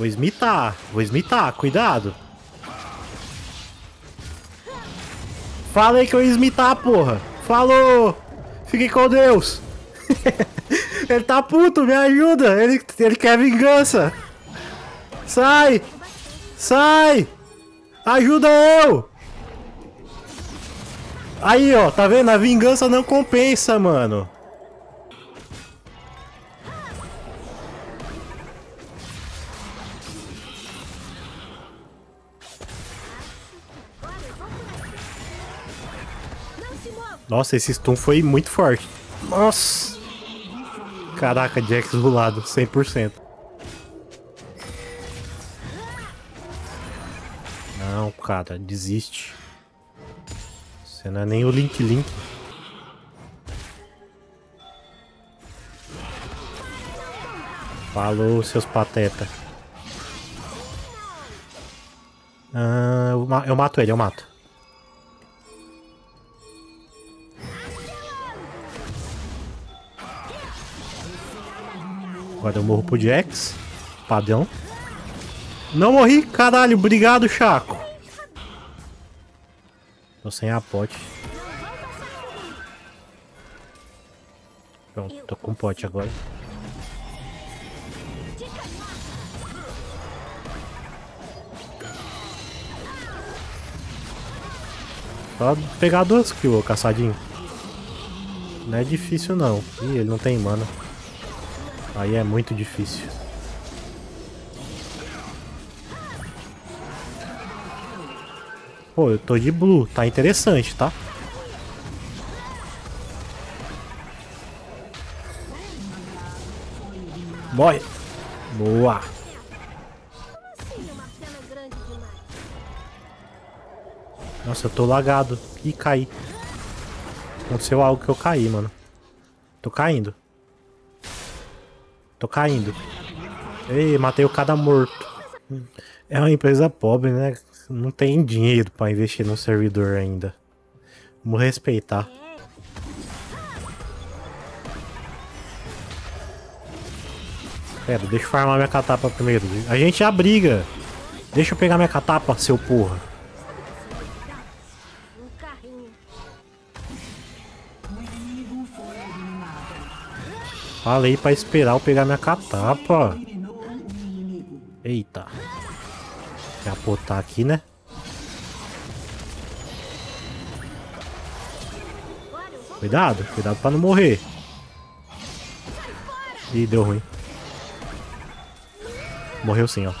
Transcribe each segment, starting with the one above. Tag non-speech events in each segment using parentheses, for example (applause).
Vou esmitar. Vou esmitar. Cuidado. Falei que eu ia esmitar, porra. Falou. Fique com Deus. (laughs) ele tá puto, me ajuda. Ele, ele quer vingança. Sai. Sai. Ajuda eu. Aí, ó. Tá vendo? A vingança não compensa, mano. Nossa, esse stun foi muito forte. Nossa! Caraca, Jax do lado, 100%. Não, cara, desiste. Você não é nem o Link Link. Falou, seus pateta. Ah, eu mato ele, eu mato. Agora eu morro pro Jax. Padrão. Não morri, caralho. Obrigado, Chaco. Tô sem a pote. Pronto, tô com pote agora. Só pegar duas kills, caçadinho. Não é difícil não. Ih, ele não tem mana. Aí é muito difícil. Pô, eu tô de blue, tá interessante, tá? Morre! Boa! Nossa, eu tô lagado. Ih, caí. Aconteceu algo que eu caí, mano. Tô caindo. Tô caindo. Ei, matei o cada morto. É uma empresa pobre, né? Não tem dinheiro pra investir no servidor ainda. Vamos respeitar. Pera, deixa eu farmar minha catapa primeiro. A gente já briga. Deixa eu pegar minha catapa, seu porra. Falei pra esperar eu pegar minha catapa. Eita. Capotar aqui, né? Cuidado, cuidado pra não morrer. Ih, deu ruim. Morreu sim, ó.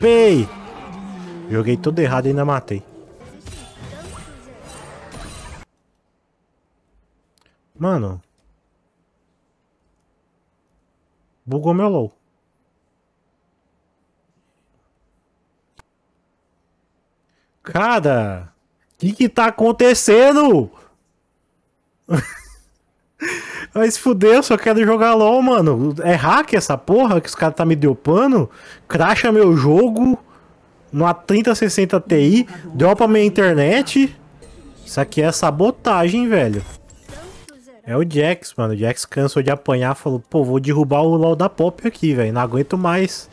Pei! Joguei tudo errado e ainda matei. Mano, Bugou meu LOL. Cara, o que que tá acontecendo? (laughs) Mas fudeu, só quero jogar LOL, mano. É hack essa porra que os caras tá me dropando? Cracha meu jogo numa 3060 Ti, dropa minha internet. Isso aqui é sabotagem, velho. É o Jax, mano. O Jax cansou de apanhar, falou, pô, vou derrubar o LoL da Pop aqui, velho. Não aguento mais.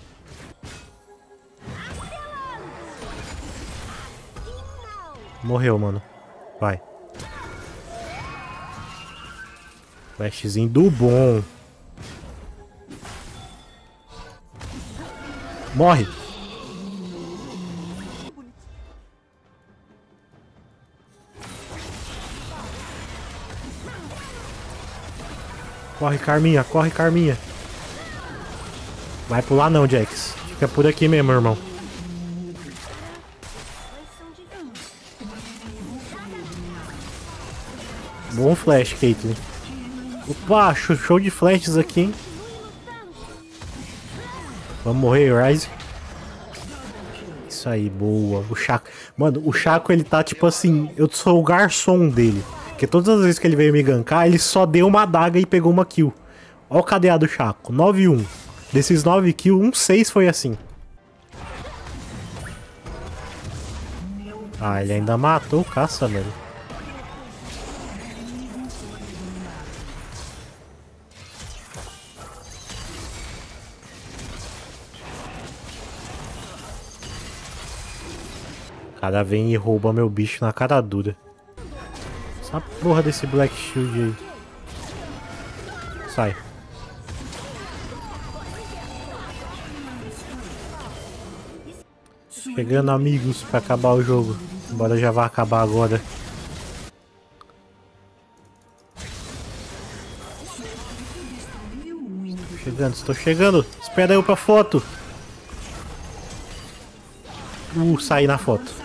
Morreu, mano. Vai. Flashzinho do bom. Morre. Corre, Carminha, corre, Carminha. Vai pular não, Jax. Fica por aqui mesmo, irmão. Bom flash, Caitlyn. Opa, show de flashes aqui, hein? Vamos morrer, Rise. Isso aí, boa. O Chaco. Mano, o Chaco, ele tá tipo assim. Eu sou o garçom dele. Porque todas as vezes que ele veio me gankar, ele só deu uma adaga e pegou uma kill. Ó o cadeado Chaco, 9 1. Desses 9 kills, um 6 foi assim. Ah, ele ainda matou o caça, velho. cara vem e rouba meu bicho na cara dura. Essa porra desse Black Shield aí. Sai. Chegando amigos pra acabar o jogo. Embora já vá acabar agora. Chegando, estou chegando. Espera eu pra foto. Uh, saí na foto.